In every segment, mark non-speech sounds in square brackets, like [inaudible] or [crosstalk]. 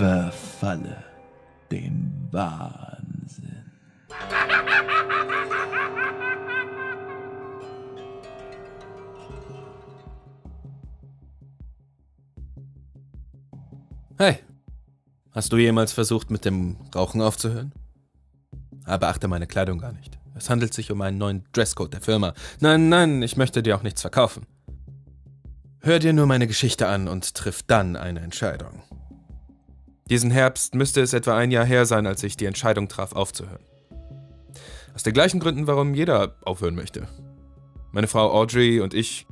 verfalle dem Wahnsinn. Hey, hast du jemals versucht, mit dem Rauchen aufzuhören? Aber achte meine Kleidung gar nicht. Es handelt sich um einen neuen Dresscode der Firma. Nein, nein, ich möchte dir auch nichts verkaufen. Hör dir nur meine Geschichte an und triff dann eine Entscheidung. Diesen Herbst müsste es etwa ein Jahr her sein, als ich die Entscheidung traf, aufzuhören. Aus den gleichen Gründen, warum jeder aufhören möchte. Meine Frau Audrey und ich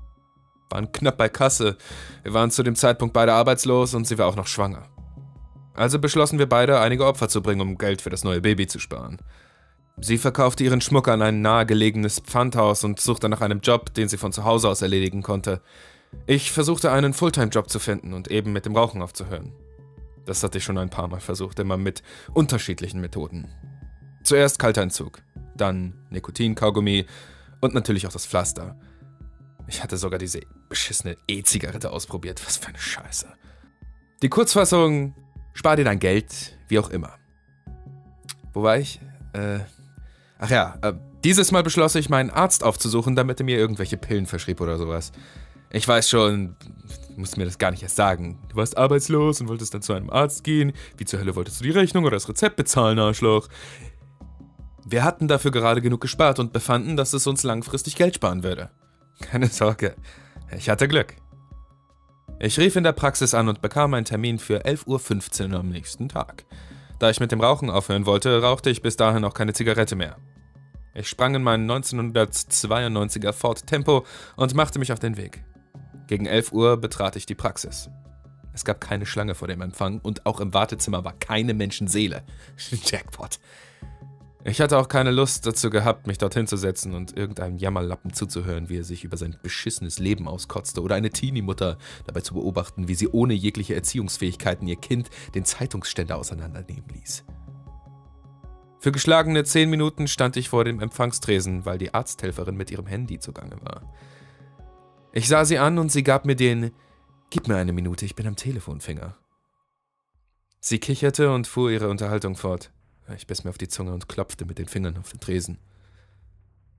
waren knapp bei Kasse. Wir waren zu dem Zeitpunkt beide arbeitslos und sie war auch noch schwanger. Also beschlossen wir beide, einige Opfer zu bringen, um Geld für das neue Baby zu sparen. Sie verkaufte ihren Schmuck an ein nahegelegenes Pfandhaus und suchte nach einem Job, den sie von zu Hause aus erledigen konnte. Ich versuchte einen Fulltime-Job zu finden und eben mit dem Rauchen aufzuhören. Das hatte ich schon ein paar Mal versucht, immer mit unterschiedlichen Methoden. Zuerst Kalteinzug, dann Nikotinkaugummi und natürlich auch das Pflaster. Ich hatte sogar diese beschissene E-Zigarette ausprobiert. Was für eine Scheiße. Die Kurzfassung, spar dir dein Geld, wie auch immer. Wo war ich? Äh, ach ja, äh, dieses Mal beschloss ich, meinen Arzt aufzusuchen, damit er mir irgendwelche Pillen verschrieb oder sowas. Ich weiß schon, du musst mir das gar nicht erst sagen. Du warst arbeitslos und wolltest dann zu einem Arzt gehen. Wie zur Hölle wolltest du die Rechnung oder das Rezept bezahlen, Arschloch? Wir hatten dafür gerade genug gespart und befanden, dass es uns langfristig Geld sparen würde. Keine Sorge, ich hatte Glück. Ich rief in der Praxis an und bekam einen Termin für 11.15 Uhr am nächsten Tag. Da ich mit dem Rauchen aufhören wollte, rauchte ich bis dahin auch keine Zigarette mehr. Ich sprang in meinen 1992er Ford Tempo und machte mich auf den Weg. Gegen 11 Uhr betrat ich die Praxis. Es gab keine Schlange vor dem Empfang und auch im Wartezimmer war keine Menschenseele. [laughs] Jackpot. Ich hatte auch keine Lust dazu gehabt, mich dorthin zu setzen und irgendeinem Jammerlappen zuzuhören, wie er sich über sein beschissenes Leben auskotzte, oder eine Teenie-Mutter dabei zu beobachten, wie sie ohne jegliche Erziehungsfähigkeiten ihr Kind den Zeitungsständer auseinandernehmen ließ. Für geschlagene zehn Minuten stand ich vor dem Empfangstresen, weil die Arzthelferin mit ihrem Handy zugange war. Ich sah sie an und sie gab mir den Gib mir eine Minute, ich bin am Telefonfinger. Sie kicherte und fuhr ihre Unterhaltung fort. Ich biss mir auf die Zunge und klopfte mit den Fingern auf den Tresen.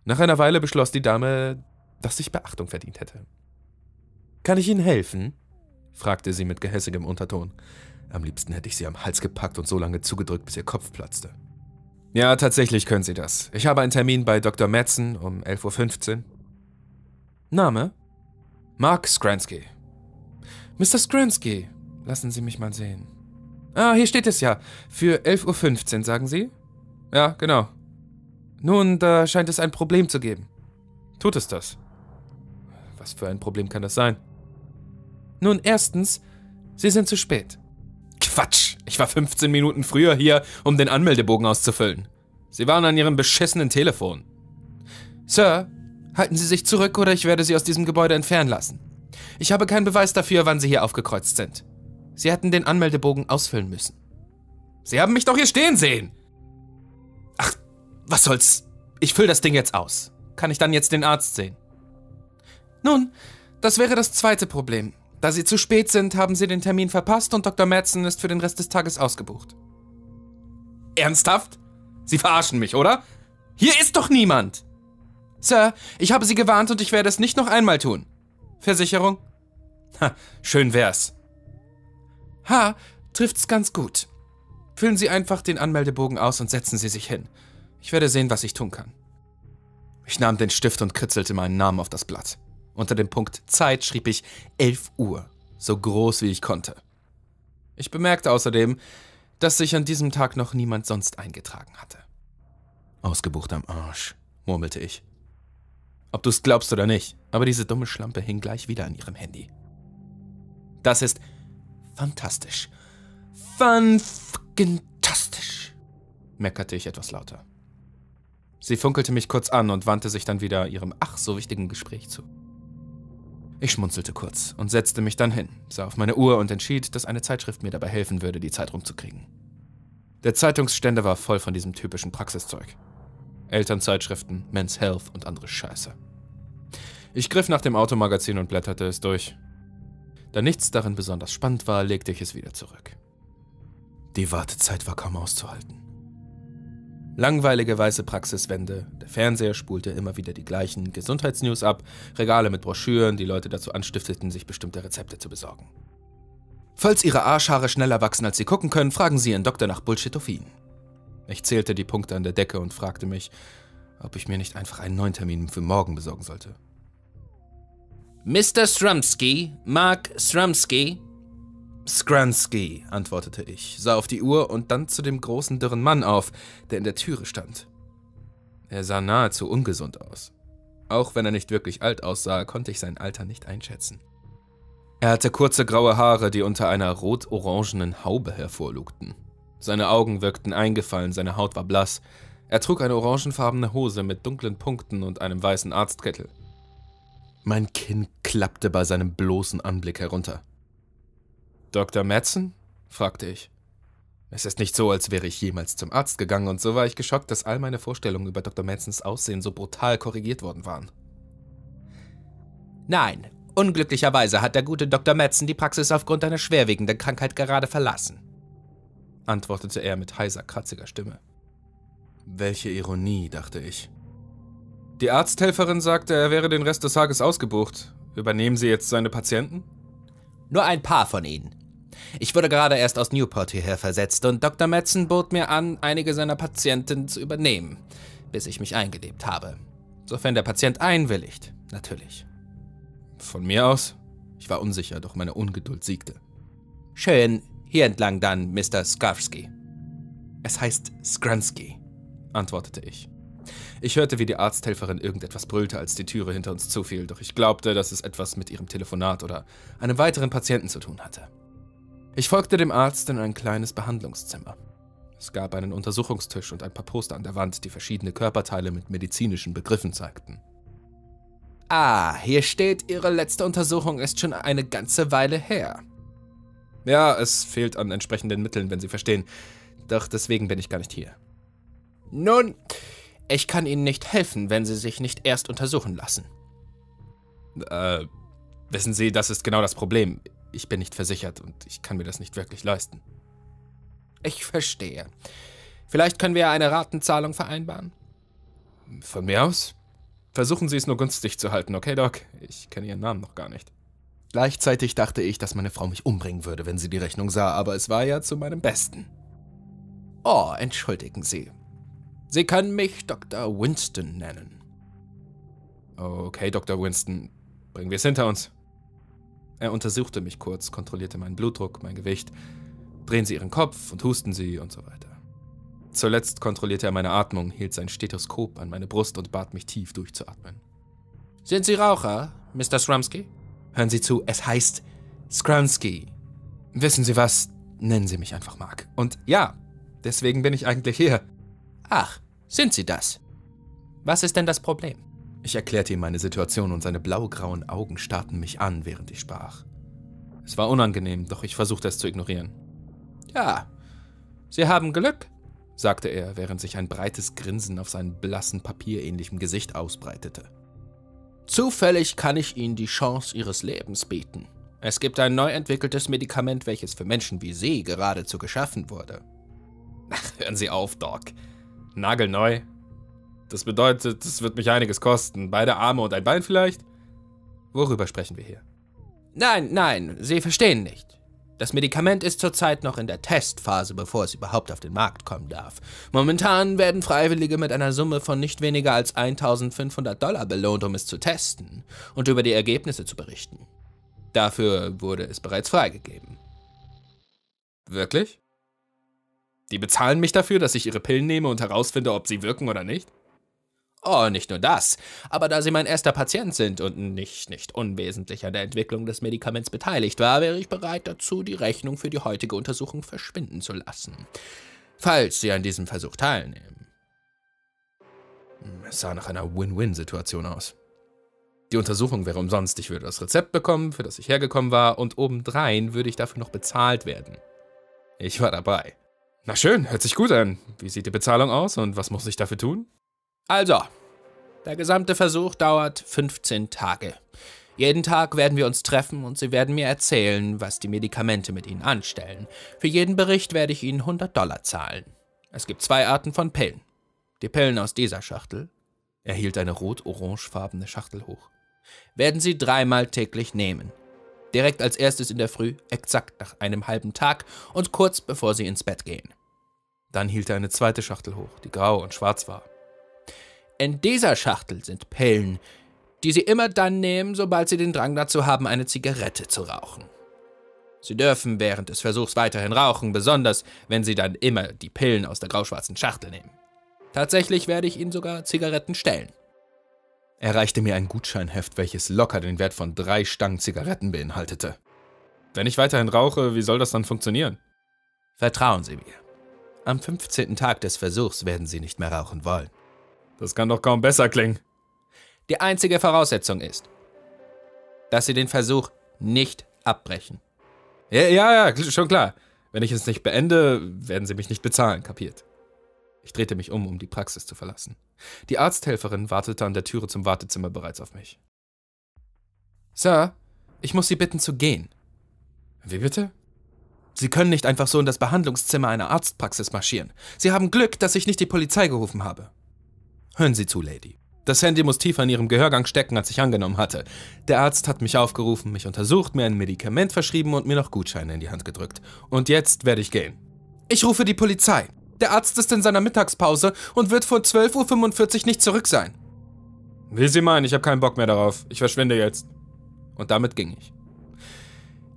Nach einer Weile beschloss die Dame, dass ich Beachtung verdient hätte. Kann ich Ihnen helfen? fragte sie mit gehässigem Unterton. Am liebsten hätte ich sie am Hals gepackt und so lange zugedrückt, bis ihr Kopf platzte. Ja, tatsächlich können Sie das. Ich habe einen Termin bei Dr. Madsen um 11.15 Uhr. Name? Mark Skransky. Mr. Skransky, lassen Sie mich mal sehen. Ah, hier steht es ja. Für 11.15 Uhr, sagen Sie? Ja, genau. Nun, da scheint es ein Problem zu geben. Tut es das? Was für ein Problem kann das sein? Nun, erstens, Sie sind zu spät. Quatsch! Ich war 15 Minuten früher hier, um den Anmeldebogen auszufüllen. Sie waren an Ihrem beschissenen Telefon. Sir, halten Sie sich zurück oder ich werde Sie aus diesem Gebäude entfernen lassen. Ich habe keinen Beweis dafür, wann Sie hier aufgekreuzt sind. Sie hätten den Anmeldebogen ausfüllen müssen. Sie haben mich doch hier stehen sehen. Ach, was soll's? Ich fülle das Ding jetzt aus. Kann ich dann jetzt den Arzt sehen? Nun, das wäre das zweite Problem. Da Sie zu spät sind, haben Sie den Termin verpasst und Dr. Madsen ist für den Rest des Tages ausgebucht. Ernsthaft? Sie verarschen mich, oder? Hier ist doch niemand! Sir, ich habe Sie gewarnt und ich werde es nicht noch einmal tun. Versicherung? Ha, schön wär's. Ha, trifft's ganz gut. Füllen Sie einfach den Anmeldebogen aus und setzen Sie sich hin. Ich werde sehen, was ich tun kann. Ich nahm den Stift und kritzelte meinen Namen auf das Blatt. Unter dem Punkt Zeit schrieb ich 11 Uhr, so groß wie ich konnte. Ich bemerkte außerdem, dass sich an diesem Tag noch niemand sonst eingetragen hatte. Ausgebucht am Arsch, murmelte ich. Ob du es glaubst oder nicht, aber diese dumme Schlampe hing gleich wieder an ihrem Handy. Das ist Fantastisch. Fantastisch, meckerte ich etwas lauter. Sie funkelte mich kurz an und wandte sich dann wieder ihrem ach so wichtigen Gespräch zu. Ich schmunzelte kurz und setzte mich dann hin, sah auf meine Uhr und entschied, dass eine Zeitschrift mir dabei helfen würde, die Zeit rumzukriegen. Der Zeitungsständer war voll von diesem typischen Praxiszeug. Elternzeitschriften, Men's Health und andere Scheiße. Ich griff nach dem Automagazin und blätterte es durch. Da nichts darin besonders spannend war, legte ich es wieder zurück. Die Wartezeit war kaum auszuhalten. Langweilige weiße Praxiswände, der Fernseher spulte immer wieder die gleichen Gesundheitsnews ab, Regale mit Broschüren, die Leute dazu anstifteten, sich bestimmte Rezepte zu besorgen. Falls Ihre Arschhaare schneller wachsen, als Sie gucken können, fragen Sie Ihren Doktor nach Bullshitophien. Ich zählte die Punkte an der Decke und fragte mich, ob ich mir nicht einfach einen neuen Termin für morgen besorgen sollte. Mr. Strumsky, Mark Strumsky, Skransky, antwortete ich, sah auf die Uhr und dann zu dem großen dürren Mann auf, der in der Türe stand. Er sah nahezu ungesund aus. Auch wenn er nicht wirklich alt aussah, konnte ich sein Alter nicht einschätzen. Er hatte kurze graue Haare, die unter einer rot-orangenen Haube hervorlugten. Seine Augen wirkten eingefallen, seine Haut war blass. Er trug eine orangenfarbene Hose mit dunklen Punkten und einem weißen Arztkittel. Mein Kinn klappte bei seinem bloßen Anblick herunter. Dr. Madsen? fragte ich. Es ist nicht so, als wäre ich jemals zum Arzt gegangen, und so war ich geschockt, dass all meine Vorstellungen über Dr. Madsens Aussehen so brutal korrigiert worden waren. Nein, unglücklicherweise hat der gute Dr. Madsen die Praxis aufgrund einer schwerwiegenden Krankheit gerade verlassen, antwortete er mit heiser, kratziger Stimme. Welche Ironie, dachte ich. Die Arzthelferin sagte, er wäre den Rest des Tages ausgebucht. Übernehmen Sie jetzt seine Patienten? Nur ein paar von ihnen. Ich wurde gerade erst aus Newport hierher versetzt und Dr. Madsen bot mir an, einige seiner Patienten zu übernehmen, bis ich mich eingelebt habe. Sofern der Patient einwilligt, natürlich. Von mir aus? Ich war unsicher, doch meine Ungeduld siegte. Schön, hier entlang dann, Mr. Skarfsky. Es heißt Skransky, antwortete ich. Ich hörte, wie die Arzthelferin irgendetwas brüllte, als die Türe hinter uns zufiel, doch ich glaubte, dass es etwas mit ihrem Telefonat oder einem weiteren Patienten zu tun hatte. Ich folgte dem Arzt in ein kleines Behandlungszimmer. Es gab einen Untersuchungstisch und ein paar Poster an der Wand, die verschiedene Körperteile mit medizinischen Begriffen zeigten. Ah, hier steht, Ihre letzte Untersuchung ist schon eine ganze Weile her. Ja, es fehlt an entsprechenden Mitteln, wenn Sie verstehen. Doch deswegen bin ich gar nicht hier. Nun, ich kann Ihnen nicht helfen, wenn Sie sich nicht erst untersuchen lassen. Äh, wissen Sie, das ist genau das Problem. Ich bin nicht versichert und ich kann mir das nicht wirklich leisten. Ich verstehe. Vielleicht können wir eine Ratenzahlung vereinbaren? Von mir aus? Versuchen Sie es nur günstig zu halten, okay, Doc? Ich kenne Ihren Namen noch gar nicht. Gleichzeitig dachte ich, dass meine Frau mich umbringen würde, wenn sie die Rechnung sah, aber es war ja zu meinem Besten. Oh, entschuldigen Sie. Sie können mich Dr. Winston nennen. Okay, Dr. Winston, bringen wir es hinter uns. Er untersuchte mich kurz, kontrollierte meinen Blutdruck, mein Gewicht. Drehen Sie Ihren Kopf und husten Sie und so weiter. Zuletzt kontrollierte er meine Atmung, hielt sein Stethoskop an meine Brust und bat mich tief durchzuatmen. Sind Sie Raucher, Mr. Skrumsky? Hören Sie zu, es heißt Skrumsky. Wissen Sie was? Nennen Sie mich einfach Mark. Und ja, deswegen bin ich eigentlich hier. Ach, sind Sie das? Was ist denn das Problem? Ich erklärte ihm meine Situation und seine blaugrauen Augen starrten mich an, während ich sprach. Es war unangenehm, doch ich versuchte es zu ignorieren. Ja, Sie haben Glück, sagte er, während sich ein breites Grinsen auf seinem blassen, papierähnlichen Gesicht ausbreitete. Zufällig kann ich Ihnen die Chance Ihres Lebens bieten. Es gibt ein neu entwickeltes Medikament, welches für Menschen wie Sie geradezu geschaffen wurde. [laughs] Ach, hören Sie auf, Doc. Nagelneu. Das bedeutet, es wird mich einiges kosten. Beide Arme und ein Bein vielleicht? Worüber sprechen wir hier? Nein, nein, Sie verstehen nicht. Das Medikament ist zurzeit noch in der Testphase, bevor es überhaupt auf den Markt kommen darf. Momentan werden Freiwillige mit einer Summe von nicht weniger als 1500 Dollar belohnt, um es zu testen und über die Ergebnisse zu berichten. Dafür wurde es bereits freigegeben. Wirklich? Die bezahlen mich dafür, dass ich ihre Pillen nehme und herausfinde, ob sie wirken oder nicht? Oh, nicht nur das, aber da Sie mein erster Patient sind und nicht, nicht unwesentlich an der Entwicklung des Medikaments beteiligt war, wäre ich bereit dazu, die Rechnung für die heutige Untersuchung verschwinden zu lassen. Falls Sie an diesem Versuch teilnehmen. Es sah nach einer Win-Win-Situation aus. Die Untersuchung wäre umsonst, ich würde das Rezept bekommen, für das ich hergekommen war, und obendrein würde ich dafür noch bezahlt werden. Ich war dabei. Na schön, hört sich gut an. Wie sieht die Bezahlung aus und was muss ich dafür tun? Also, der gesamte Versuch dauert 15 Tage. Jeden Tag werden wir uns treffen und Sie werden mir erzählen, was die Medikamente mit Ihnen anstellen. Für jeden Bericht werde ich Ihnen 100 Dollar zahlen. Es gibt zwei Arten von Pillen. Die Pillen aus dieser Schachtel, er hielt eine rot-orangefarbene Schachtel hoch, werden Sie dreimal täglich nehmen. Direkt als erstes in der Früh, exakt nach einem halben Tag und kurz bevor Sie ins Bett gehen. Dann hielt er eine zweite Schachtel hoch, die grau und schwarz war. In dieser Schachtel sind Pillen, die Sie immer dann nehmen, sobald Sie den Drang dazu haben, eine Zigarette zu rauchen. Sie dürfen während des Versuchs weiterhin rauchen, besonders wenn Sie dann immer die Pillen aus der grauschwarzen Schachtel nehmen. Tatsächlich werde ich Ihnen sogar Zigaretten stellen. Er reichte mir ein Gutscheinheft, welches locker den Wert von drei Stangen Zigaretten beinhaltete. Wenn ich weiterhin rauche, wie soll das dann funktionieren? Vertrauen Sie mir. Am 15. Tag des Versuchs werden Sie nicht mehr rauchen wollen. Das kann doch kaum besser klingen. Die einzige Voraussetzung ist, dass Sie den Versuch nicht abbrechen. Ja, ja, ja, schon klar. Wenn ich es nicht beende, werden Sie mich nicht bezahlen, kapiert. Ich drehte mich um, um die Praxis zu verlassen. Die Arzthelferin wartete an der Türe zum Wartezimmer bereits auf mich. Sir, ich muss Sie bitten zu gehen. Wie bitte? Sie können nicht einfach so in das Behandlungszimmer einer Arztpraxis marschieren. Sie haben Glück, dass ich nicht die Polizei gerufen habe. Hören Sie zu, Lady. Das Handy muss tiefer in Ihrem Gehörgang stecken, als ich angenommen hatte. Der Arzt hat mich aufgerufen, mich untersucht, mir ein Medikament verschrieben und mir noch Gutscheine in die Hand gedrückt. Und jetzt werde ich gehen. Ich rufe die Polizei. Der Arzt ist in seiner Mittagspause und wird vor 12.45 Uhr nicht zurück sein. Wie Sie meinen, ich habe keinen Bock mehr darauf. Ich verschwinde jetzt. Und damit ging ich.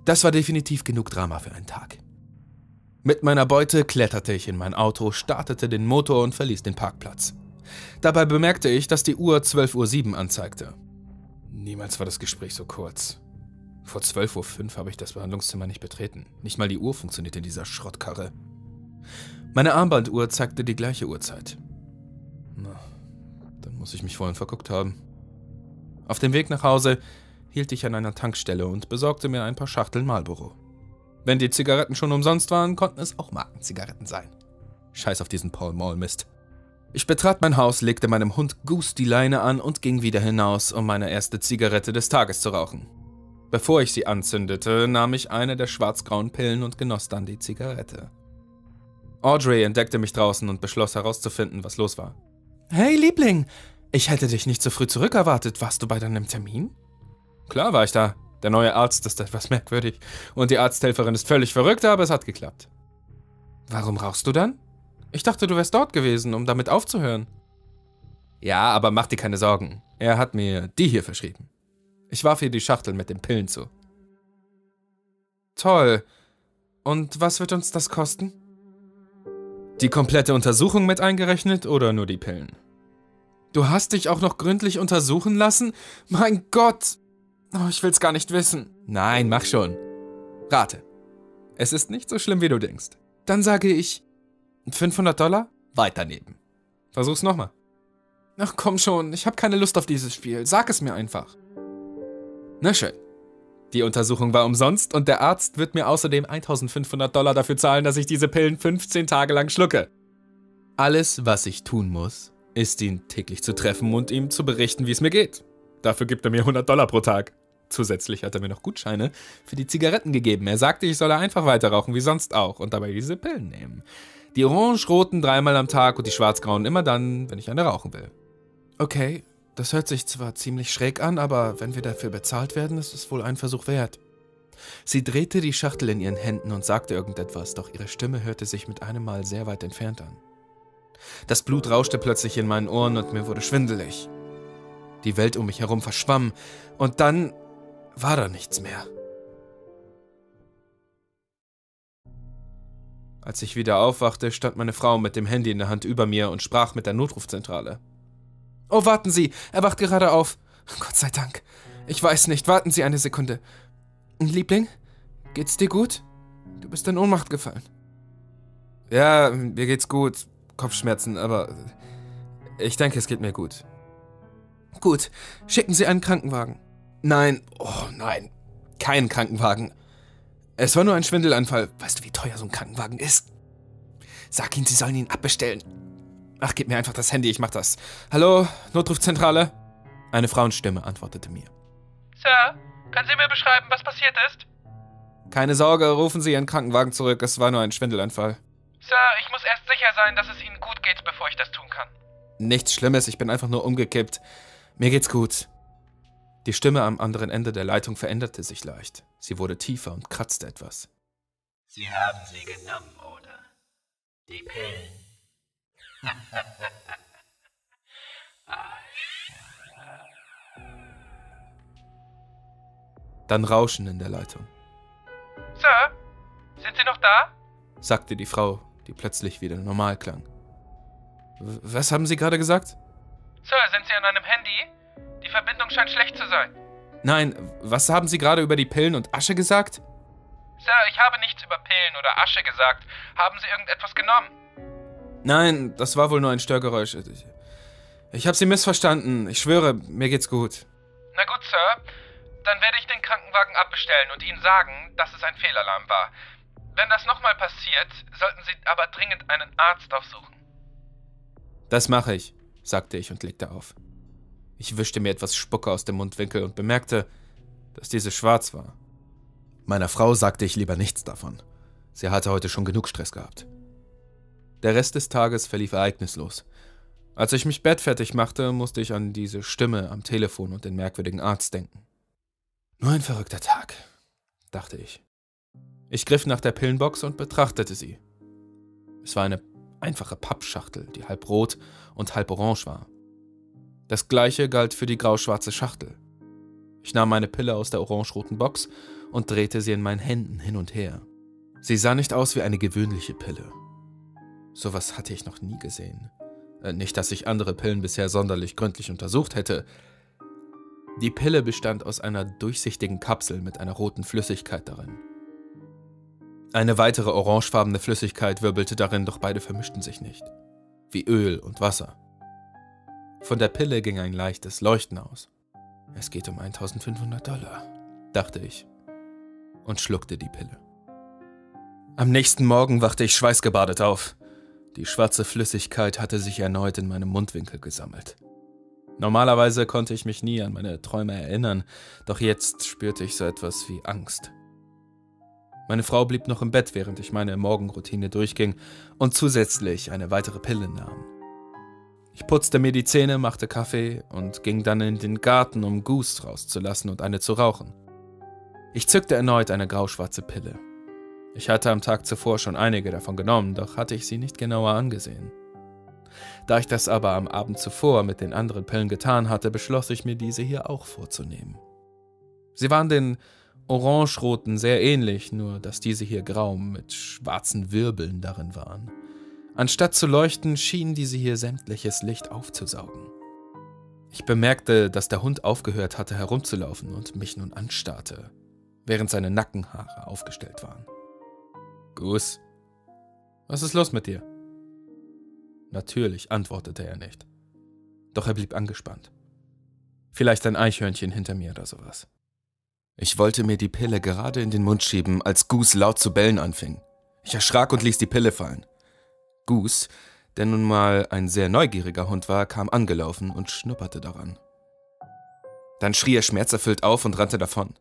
Das war definitiv genug Drama für einen Tag. Mit meiner Beute kletterte ich in mein Auto, startete den Motor und verließ den Parkplatz. Dabei bemerkte ich, dass die Uhr 12.07 Uhr anzeigte. Niemals war das Gespräch so kurz. Vor 12.05 Uhr habe ich das Behandlungszimmer nicht betreten. Nicht mal die Uhr funktionierte in dieser Schrottkarre. Meine Armbanduhr zeigte die gleiche Uhrzeit. Na, dann muss ich mich vorhin verguckt haben. Auf dem Weg nach Hause hielt ich an einer Tankstelle und besorgte mir ein paar Schachteln Marlboro. Wenn die Zigaretten schon umsonst waren, konnten es auch Markenzigaretten sein. Scheiß auf diesen Paul Mall Mist. Ich betrat mein Haus, legte meinem Hund Goose die Leine an und ging wieder hinaus, um meine erste Zigarette des Tages zu rauchen. Bevor ich sie anzündete, nahm ich eine der schwarz-grauen Pillen und genoss dann die Zigarette. Audrey entdeckte mich draußen und beschloss herauszufinden, was los war. Hey, Liebling, ich hätte dich nicht so früh zurückerwartet. Warst du bei deinem Termin? Klar war ich da. Der neue Arzt ist etwas merkwürdig. Und die Arzthelferin ist völlig verrückt, aber es hat geklappt. Warum rauchst du dann? Ich dachte, du wärst dort gewesen, um damit aufzuhören. Ja, aber mach dir keine Sorgen. Er hat mir die hier verschrieben. Ich warf ihr die Schachtel mit den Pillen zu. Toll. Und was wird uns das kosten? Die komplette Untersuchung mit eingerechnet oder nur die Pillen? Du hast dich auch noch gründlich untersuchen lassen? Mein Gott! Oh, ich will's gar nicht wissen. Nein, mach schon. Rate. Es ist nicht so schlimm, wie du denkst. Dann sage ich 500 Dollar? Weit daneben. Versuch's nochmal. Ach komm schon, ich habe keine Lust auf dieses Spiel. Sag es mir einfach. Na schön. Die Untersuchung war umsonst und der Arzt wird mir außerdem 1500 Dollar dafür zahlen, dass ich diese Pillen 15 Tage lang schlucke. Alles, was ich tun muss, ist ihn täglich zu treffen und ihm zu berichten, wie es mir geht. Dafür gibt er mir 100 Dollar pro Tag. Zusätzlich hat er mir noch Gutscheine für die Zigaretten gegeben. Er sagte, ich solle einfach weiter rauchen wie sonst auch und dabei diese Pillen nehmen. Die orange-roten dreimal am Tag und die schwarz-grauen immer dann, wenn ich eine rauchen will. Okay, das hört sich zwar ziemlich schräg an, aber wenn wir dafür bezahlt werden, ist es wohl ein Versuch wert. Sie drehte die Schachtel in ihren Händen und sagte irgendetwas, doch ihre Stimme hörte sich mit einem Mal sehr weit entfernt an. Das Blut rauschte plötzlich in meinen Ohren und mir wurde schwindelig. Die Welt um mich herum verschwamm und dann war da nichts mehr. Als ich wieder aufwachte, stand meine Frau mit dem Handy in der Hand über mir und sprach mit der Notrufzentrale. Oh, warten Sie, er wacht gerade auf. Gott sei Dank. Ich weiß nicht, warten Sie eine Sekunde. Liebling, geht's dir gut? Du bist in Ohnmacht gefallen. Ja, mir geht's gut. Kopfschmerzen, aber ich denke, es geht mir gut. Gut, schicken Sie einen Krankenwagen. Nein, oh nein, keinen Krankenwagen. Es war nur ein Schwindelanfall. Weißt du, wie teuer so ein Krankenwagen ist? Sag ihnen, sie sollen ihn abbestellen. Ach, gib mir einfach das Handy, ich mach das. Hallo, Notrufzentrale? Eine Frauenstimme antwortete mir. Sir, können Sie mir beschreiben, was passiert ist? Keine Sorge, rufen Sie Ihren Krankenwagen zurück. Es war nur ein Schwindelanfall. Sir, ich muss erst sicher sein, dass es Ihnen gut geht, bevor ich das tun kann. Nichts Schlimmes, ich bin einfach nur umgekippt. Mir geht's gut. Die Stimme am anderen Ende der Leitung veränderte sich leicht. Sie wurde tiefer und kratzte etwas. Sie haben sie genommen, oder? Die Pillen. [laughs] Dann Rauschen in der Leitung, Sir, sind Sie noch da? sagte die Frau, die plötzlich wieder normal klang. W- Was haben Sie gerade gesagt? Sir, sind Sie an einem Handy? Die Verbindung scheint schlecht zu sein. Nein, was haben Sie gerade über die Pillen und Asche gesagt? Sir, ich habe nichts über Pillen oder Asche gesagt. Haben Sie irgendetwas genommen? Nein, das war wohl nur ein Störgeräusch. Ich, ich habe Sie missverstanden. Ich schwöre, mir geht's gut. Na gut, Sir. Dann werde ich den Krankenwagen abbestellen und Ihnen sagen, dass es ein Fehlalarm war. Wenn das nochmal passiert, sollten Sie aber dringend einen Arzt aufsuchen. Das mache ich, sagte ich und legte auf. Ich wischte mir etwas Spucke aus dem Mundwinkel und bemerkte, dass diese schwarz war. Meiner Frau sagte ich lieber nichts davon. Sie hatte heute schon genug Stress gehabt. Der Rest des Tages verlief ereignislos. Als ich mich bettfertig machte, musste ich an diese Stimme am Telefon und den merkwürdigen Arzt denken. Nur ein verrückter Tag, dachte ich. Ich griff nach der Pillenbox und betrachtete sie. Es war eine einfache Pappschachtel, die halb rot und halb orange war. Das gleiche galt für die grauschwarze Schachtel. Ich nahm meine Pille aus der orangeroten Box und drehte sie in meinen Händen hin und her. Sie sah nicht aus wie eine gewöhnliche Pille. Sowas hatte ich noch nie gesehen. Äh, Nicht, dass ich andere Pillen bisher sonderlich gründlich untersucht hätte. Die Pille bestand aus einer durchsichtigen Kapsel mit einer roten Flüssigkeit darin. Eine weitere orangefarbene Flüssigkeit wirbelte darin, doch beide vermischten sich nicht. Wie Öl und Wasser. Von der Pille ging ein leichtes Leuchten aus. Es geht um 1500 Dollar, dachte ich und schluckte die Pille. Am nächsten Morgen wachte ich schweißgebadet auf. Die schwarze Flüssigkeit hatte sich erneut in meinem Mundwinkel gesammelt. Normalerweise konnte ich mich nie an meine Träume erinnern, doch jetzt spürte ich so etwas wie Angst. Meine Frau blieb noch im Bett, während ich meine Morgenroutine durchging und zusätzlich eine weitere Pille nahm. Ich putzte mir die Zähne, machte Kaffee und ging dann in den Garten, um Goose rauszulassen und eine zu rauchen. Ich zückte erneut eine grauschwarze Pille. Ich hatte am Tag zuvor schon einige davon genommen, doch hatte ich sie nicht genauer angesehen. Da ich das aber am Abend zuvor mit den anderen Pillen getan hatte, beschloss ich mir diese hier auch vorzunehmen. Sie waren den orangeroten sehr ähnlich, nur dass diese hier grau mit schwarzen Wirbeln darin waren. Anstatt zu leuchten, schienen diese hier sämtliches Licht aufzusaugen. Ich bemerkte, dass der Hund aufgehört hatte herumzulaufen und mich nun anstarrte, während seine Nackenhaare aufgestellt waren. Gus, was ist los mit dir? Natürlich antwortete er nicht. Doch er blieb angespannt. Vielleicht ein Eichhörnchen hinter mir oder sowas. Ich wollte mir die Pille gerade in den Mund schieben, als Goose laut zu bellen anfing. Ich erschrak und ließ die Pille fallen. Goose, der nun mal ein sehr neugieriger Hund war, kam angelaufen und schnupperte daran. Dann schrie er schmerzerfüllt auf und rannte davon.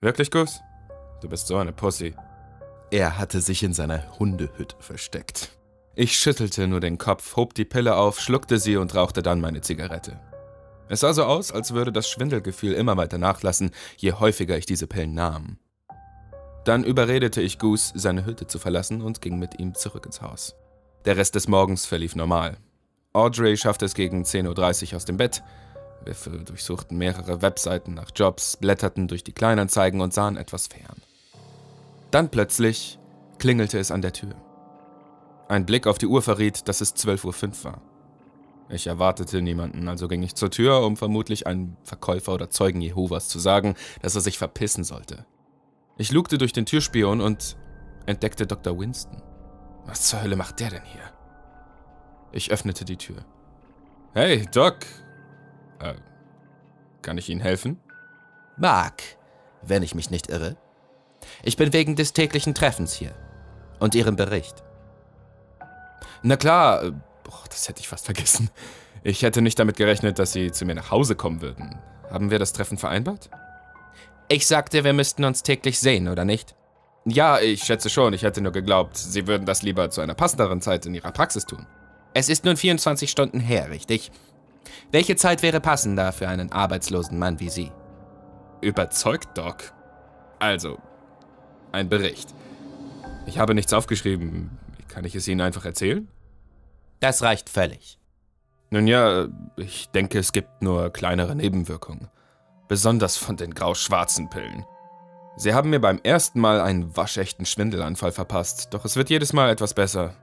Wirklich, Goose? Du bist so eine Pussy. Er hatte sich in seiner Hundehütte versteckt. Ich schüttelte nur den Kopf, hob die Pille auf, schluckte sie und rauchte dann meine Zigarette. Es sah so aus, als würde das Schwindelgefühl immer weiter nachlassen, je häufiger ich diese Pillen nahm. Dann überredete ich Goose, seine Hütte zu verlassen und ging mit ihm zurück ins Haus. Der Rest des Morgens verlief normal. Audrey schaffte es gegen 10.30 Uhr aus dem Bett. Wir durchsuchten mehrere Webseiten nach Jobs, blätterten durch die Kleinanzeigen und sahen etwas fern. Dann plötzlich klingelte es an der Tür. Ein Blick auf die Uhr verriet, dass es 12.05 Uhr war. Ich erwartete niemanden, also ging ich zur Tür, um vermutlich einem Verkäufer oder Zeugen Jehovas zu sagen, dass er sich verpissen sollte. Ich lugte durch den Türspion und entdeckte Dr. Winston. Was zur Hölle macht der denn hier? Ich öffnete die Tür. Hey, Doc. Äh, kann ich Ihnen helfen? Mark, wenn ich mich nicht irre. Ich bin wegen des täglichen Treffens hier. Und Ihrem Bericht. Na klar, äh, boah, das hätte ich fast vergessen. Ich hätte nicht damit gerechnet, dass Sie zu mir nach Hause kommen würden. Haben wir das Treffen vereinbart? Ich sagte, wir müssten uns täglich sehen, oder nicht? Ja, ich schätze schon. Ich hätte nur geglaubt, Sie würden das lieber zu einer passenderen Zeit in Ihrer Praxis tun. Es ist nun 24 Stunden her, richtig? Welche Zeit wäre passender für einen arbeitslosen Mann wie Sie? Überzeugt, Doc. Also, ein Bericht. Ich habe nichts aufgeschrieben. Kann ich es Ihnen einfach erzählen? Das reicht völlig. Nun ja, ich denke, es gibt nur kleinere Nebenwirkungen. Besonders von den grau-schwarzen Pillen. Sie haben mir beim ersten Mal einen waschechten Schwindelanfall verpasst, doch es wird jedes Mal etwas besser.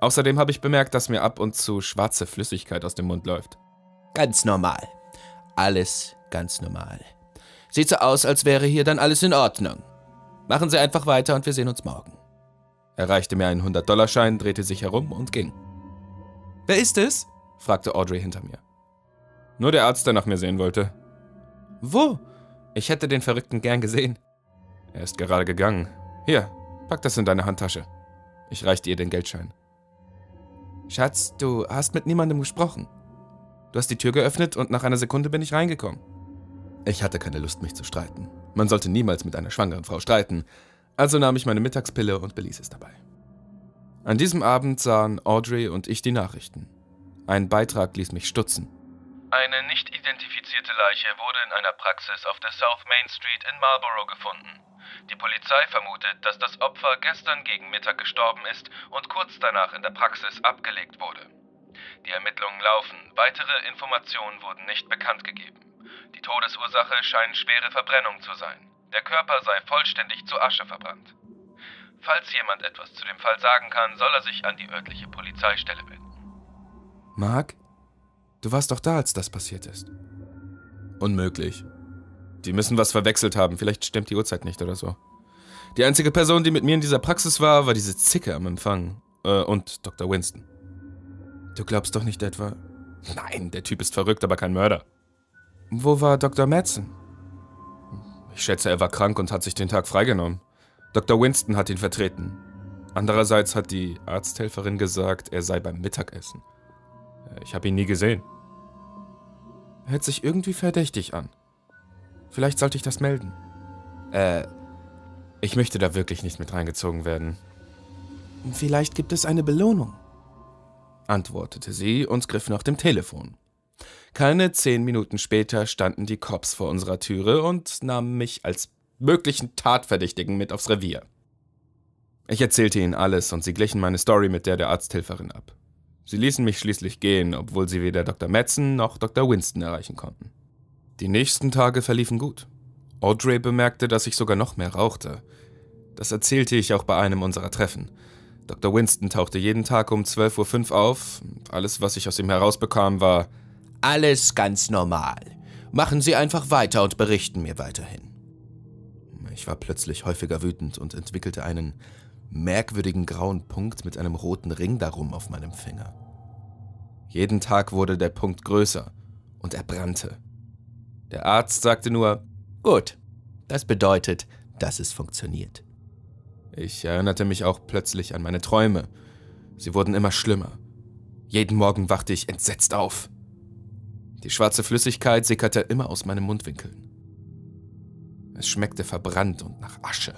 Außerdem habe ich bemerkt, dass mir ab und zu schwarze Flüssigkeit aus dem Mund läuft. Ganz normal. Alles ganz normal. Sieht so aus, als wäre hier dann alles in Ordnung. Machen Sie einfach weiter und wir sehen uns morgen. Er reichte mir einen 100-Dollar-Schein, drehte sich herum und ging. Wer ist es? fragte Audrey hinter mir. Nur der Arzt, der nach mir sehen wollte. Wo? Ich hätte den Verrückten gern gesehen. Er ist gerade gegangen. Hier, pack das in deine Handtasche. Ich reichte ihr den Geldschein. Schatz, du hast mit niemandem gesprochen. Du hast die Tür geöffnet und nach einer Sekunde bin ich reingekommen. Ich hatte keine Lust, mich zu streiten. Man sollte niemals mit einer schwangeren Frau streiten, also nahm ich meine Mittagspille und beließ es dabei. An diesem Abend sahen Audrey und ich die Nachrichten. Ein Beitrag ließ mich stutzen. Eine nicht identifizierte Leiche wurde in einer Praxis auf der South Main Street in Marlborough gefunden. Die Polizei vermutet, dass das Opfer gestern gegen Mittag gestorben ist und kurz danach in der Praxis abgelegt wurde. Die Ermittlungen laufen, weitere Informationen wurden nicht bekannt gegeben. Die Todesursache scheint schwere Verbrennung zu sein. Der Körper sei vollständig zu Asche verbrannt. Falls jemand etwas zu dem Fall sagen kann, soll er sich an die örtliche Polizeistelle wenden. Mark, du warst doch da, als das passiert ist. Unmöglich. Die müssen was verwechselt haben. Vielleicht stimmt die Uhrzeit nicht oder so. Die einzige Person, die mit mir in dieser Praxis war, war diese Zicke am Empfang. Äh, und Dr. Winston. Du glaubst doch nicht etwa. Nein, der Typ ist verrückt, aber kein Mörder. Wo war Dr. Madsen? Ich schätze, er war krank und hat sich den Tag freigenommen. Dr. Winston hat ihn vertreten. Andererseits hat die Arzthelferin gesagt, er sei beim Mittagessen. Ich habe ihn nie gesehen. Hört sich irgendwie verdächtig an. Vielleicht sollte ich das melden. Äh, ich möchte da wirklich nicht mit reingezogen werden. Vielleicht gibt es eine Belohnung, antwortete sie und griff nach dem Telefon. Keine zehn Minuten später standen die Cops vor unserer Türe und nahmen mich als möglichen Tatverdächtigen mit aufs Revier. Ich erzählte ihnen alles und sie glichen meine Story mit der der Arzthilferin ab. Sie ließen mich schließlich gehen, obwohl sie weder Dr. Madsen noch Dr. Winston erreichen konnten. Die nächsten Tage verliefen gut. Audrey bemerkte, dass ich sogar noch mehr rauchte. Das erzählte ich auch bei einem unserer Treffen. Dr. Winston tauchte jeden Tag um 12.05 Uhr auf. Alles, was ich aus ihm herausbekam, war alles ganz normal. Machen Sie einfach weiter und berichten mir weiterhin. Ich war plötzlich häufiger wütend und entwickelte einen merkwürdigen grauen Punkt mit einem roten Ring darum auf meinem Finger. Jeden Tag wurde der Punkt größer und er brannte. Der Arzt sagte nur, gut, das bedeutet, dass es funktioniert. Ich erinnerte mich auch plötzlich an meine Träume. Sie wurden immer schlimmer. Jeden Morgen wachte ich entsetzt auf. Die schwarze Flüssigkeit sickerte immer aus meinen Mundwinkeln. Es schmeckte verbrannt und nach Asche.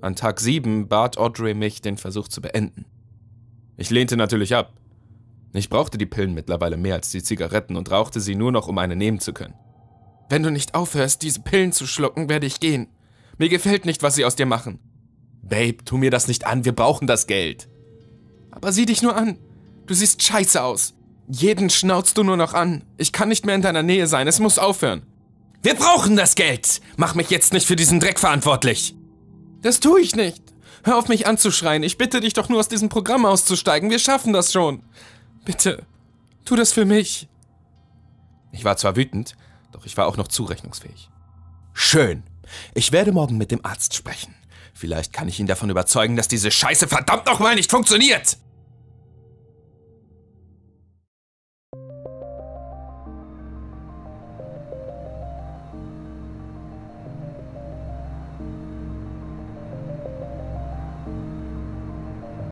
An Tag 7 bat Audrey mich, den Versuch zu beenden. Ich lehnte natürlich ab. Ich brauchte die Pillen mittlerweile mehr als die Zigaretten und rauchte sie nur noch, um eine nehmen zu können. Wenn du nicht aufhörst, diese Pillen zu schlucken, werde ich gehen. Mir gefällt nicht, was sie aus dir machen. Babe, tu mir das nicht an, wir brauchen das Geld. Aber sieh dich nur an. Du siehst scheiße aus. Jeden schnauzt du nur noch an. Ich kann nicht mehr in deiner Nähe sein. Es muss aufhören. Wir brauchen das Geld. Mach mich jetzt nicht für diesen Dreck verantwortlich. Das tue ich nicht. Hör auf mich anzuschreien. Ich bitte dich doch nur aus diesem Programm auszusteigen. Wir schaffen das schon. Bitte, tu das für mich. Ich war zwar wütend, doch ich war auch noch zurechnungsfähig. Schön. Ich werde morgen mit dem Arzt sprechen. Vielleicht kann ich ihn davon überzeugen, dass diese Scheiße verdammt nochmal nicht funktioniert.